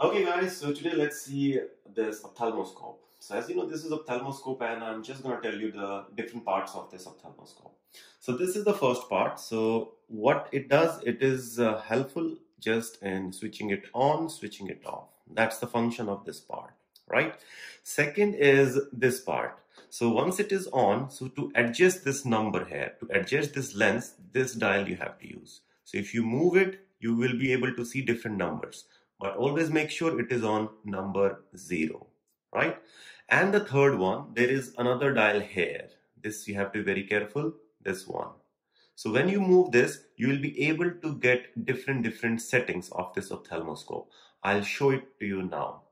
Okay guys, so today let's see this ophthalmoscope. So as you know, this is ophthalmoscope and I'm just going to tell you the different parts of this ophthalmoscope. So this is the first part. So what it does, it is uh, helpful just in switching it on, switching it off. That's the function of this part, right? Second is this part. So once it is on, so to adjust this number here, to adjust this lens, this dial you have to use. So if you move it, you will be able to see different numbers but always make sure it is on number 0 right? And the third one there is another dial here. This you have to be very careful this one. So when you move this you will be able to get different different settings of this ophthalmoscope. I'll show it to you now.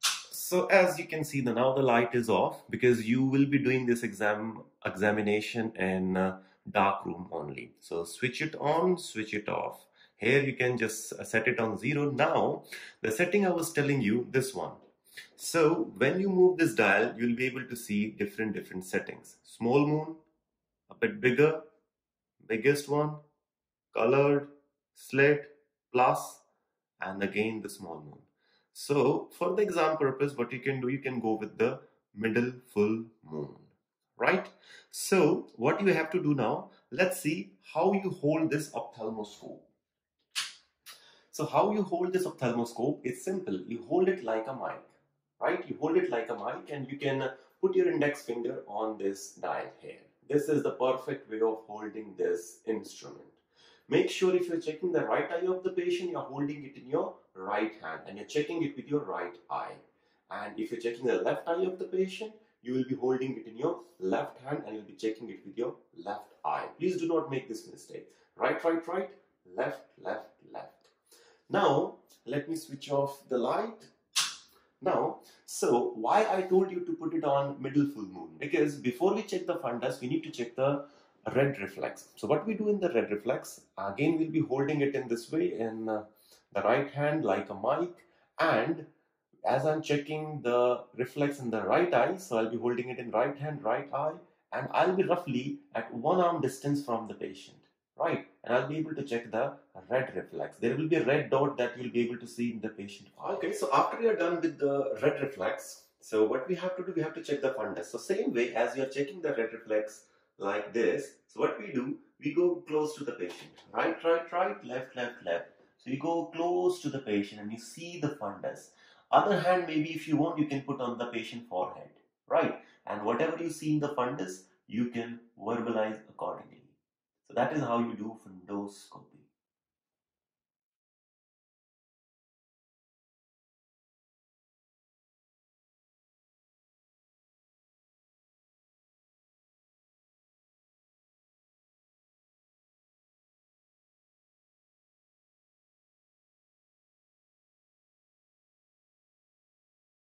So as you can see the now the light is off because you will be doing this exam examination in uh, dark room only. So switch it on switch it off here you can just set it on zero. Now, the setting I was telling you, this one. So when you move this dial, you'll be able to see different, different settings. Small moon, a bit bigger, biggest one, colored, slit, plus, and again the small moon. So for the exam purpose, what you can do, you can go with the middle full moon, right? So what you have to do now, let's see how you hold this ophthalmoscope. So how you hold this ophthalmoscope is simple. You hold it like a mic, right? You hold it like a mic and you can put your index finger on this dial here. This is the perfect way of holding this instrument. Make sure if you're checking the right eye of the patient, you're holding it in your right hand and you're checking it with your right eye. And if you're checking the left eye of the patient, you will be holding it in your left hand and you'll be checking it with your left eye. Please do not make this mistake. Right, right, right, left, left. Now, let me switch off the light. Now, so why I told you to put it on middle full moon? Because before we check the fundus, we need to check the red reflex. So what we do in the red reflex, again we'll be holding it in this way in uh, the right hand like a mic and as I'm checking the reflex in the right eye, so I'll be holding it in right hand, right eye and I'll be roughly at one arm distance from the patient right? And I'll be able to check the red reflex. There will be a red dot that you'll be able to see in the patient. Okay, so after you're done with the red reflex, so what we have to do, we have to check the fundus. So same way as you're checking the red reflex like this, so what we do, we go close to the patient. Right, right, right, left, left, left. So you go close to the patient and you see the fundus. Other hand, maybe if you want, you can put on the patient forehead, right? And whatever you see in the fundus, you can verbalize accordingly. That is how you do fundoscopy.